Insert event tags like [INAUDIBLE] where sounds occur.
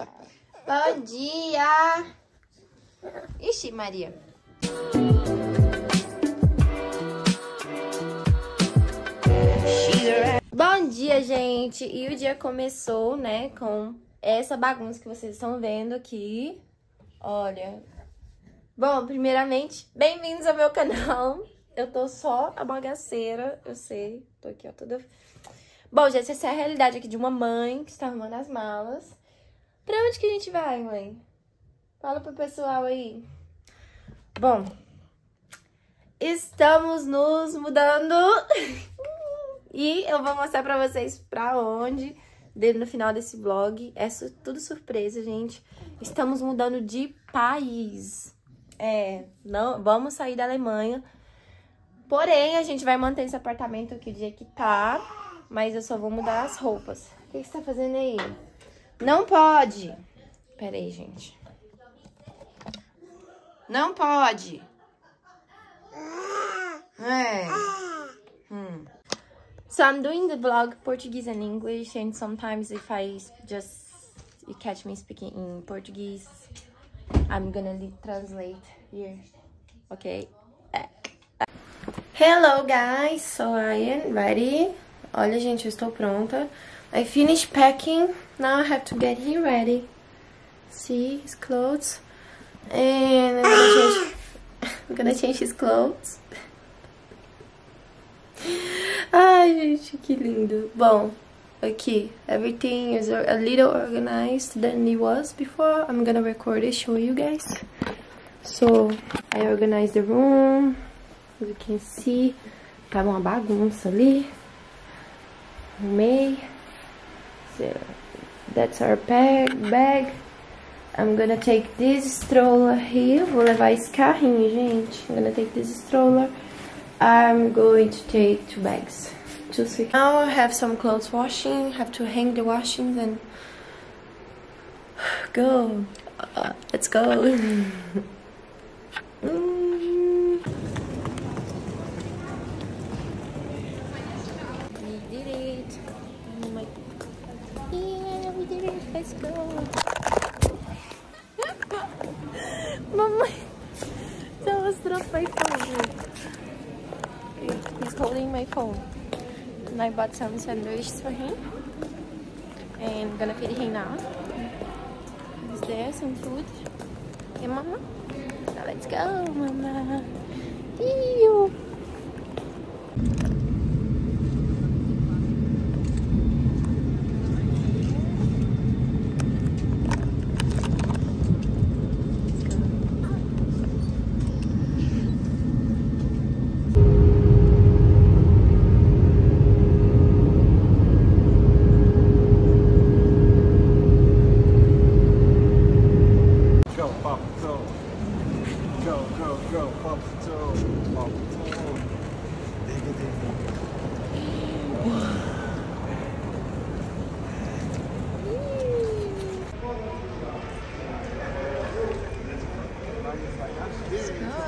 Bom dia! Ixi, Maria! Bom dia, gente! E o dia começou, né, com essa bagunça que vocês estão vendo aqui. Olha. Bom, primeiramente, bem-vindos ao meu canal. Eu tô só a bagaceira, eu sei. Tô aqui, ó, toda... Bom, gente, essa é a realidade aqui de uma mãe que está arrumando as malas. Pra onde que a gente vai, mãe? Fala pro pessoal aí. Bom, estamos nos mudando [LAUGHS] e eu vou mostrar pra vocês pra onde no final desse vlog. É tudo surpresa, gente. Estamos mudando de país. É, não, vamos sair da Alemanha. Porém, a gente vai manter esse apartamento aqui o dia que tá, mas eu só vou mudar as roupas. O que, que você tá fazendo aí? Não pode. Peraí, gente. Não pode. É. Hum. So I'm doing the vlog Portuguese and English and sometimes if I just you catch me speaking in Portuguese, I'm gonna translate here. Okay. Hello guys, so I am ready. Olha, gente, eu estou pronta. I finished packing. Now I have to get him ready. See his clothes. And I'm gonna change, [GASPS] [LAUGHS] I'm gonna change his clothes. Ai, gente, que lindo. Bom, aqui, everything is a little organized than it was before. I'm gonna record it, show you guys. So, I organized the room. As you can see, tava uma bagunça ali. Arrumei uh, that's our bag. I'm gonna take this stroller here. Vou levar esse carrinho, gente. I'm gonna take this stroller. I'm going to take two bags. Two suitcases. Now I have some clothes washing. Have to hang the washings and [SIGHS] go. Uh, let's go. [LAUGHS] He's holding my phone. And I bought some sandwiches for him. And I'm gonna feed him now. Is there some food? Hey, Mama? Now let's go, Mama. Yee. go, go, pop the toe, pop the toe. Dig it, dig it. Let's go.